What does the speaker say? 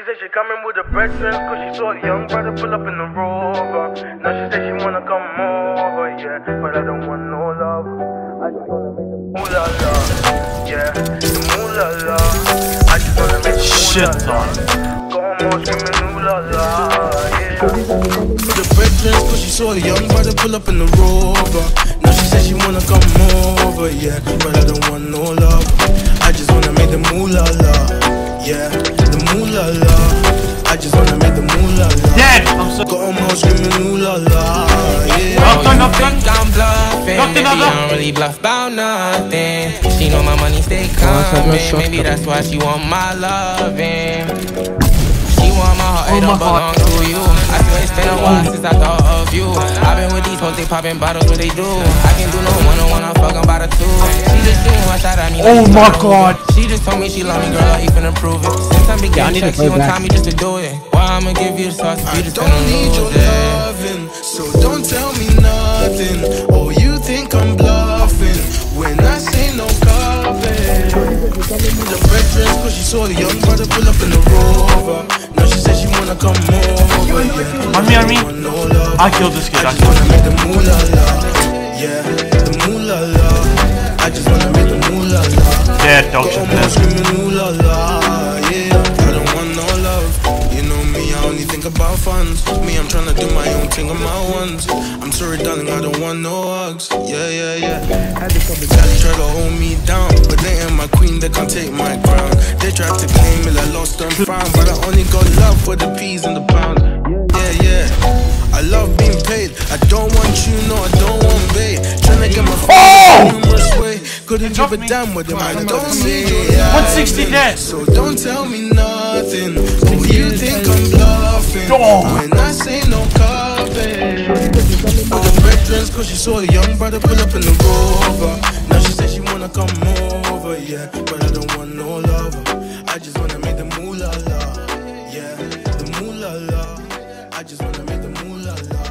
She said she coming with the brethren cause she saw a young brother pull up in the rover. Now she said she wanna come over, yeah. But I don't want no love. I just wanna make the moolah la, yeah. The moolah la. I just wanna make the Shit moolah la. ton. Go home screaming moolah la, yeah. The brethren, cause she saw a young brother pull up in the rover. Now she said she wanna come over, yeah. La la, oh, yeah. Knocked on, knocked on. think I'm bluffing. Nothing, Maybe I don't really bluff about nothing. She know my money stay coming. Maybe that's why she want my loving. She want my heart, oh, it Oh, don't belong to you. I swear it's been a while since I thought of you. I've been with these hoes, they popping bottles, what they do. I can do no one on Oh like my God. it. She just told me she love me, girl, I even improve it. Since I'm beginning, check, she gon' tell me just to do it. Why I'ma give you the sauce you just don't gonna need your lose it? loving, so don't tell me nothing. Oh, you think I'm bluffing when I say no cover. The brethren, cause she saw a young brother pull up in the rover. Now she said she wanna come over, yeah. Mommy, I mean- Want no. I killed this kid. I I killed wanna make the moolah la, yeah. The moolah la. I just wanna make the moolah la. Dead. Dog shit. Got 'em all Dead. screaming ooh la la, yeah. I don't want no love. You know me, I only think about funds. Me, I'm tryna do my own thing on my ones. I'm sorry, darling, I don't want no hugs. Yeah, yeah, yeah. Had a couple guys try to hold me down, but they ain't my queen, they can't take my crown. They tried to claim me like lost and found, but I only got love for the peas and the pounds. Yeah, yeah. I love being paid. I don't want you, no, I don't want bait. Tryna get my Oh! numerous way. Couldn't give a damn with them. I don't your 160 dead. So don't tell me nothing. Oh, you think I'm bluffing Oh. when I say no. For the veterans, cause she saw a young brother pull up in the rover. Now she said she wanna come over, yeah. But I don't want no love. I just wanna make the moolah la, yeah. The moolah la. I just wanna make the moolah la.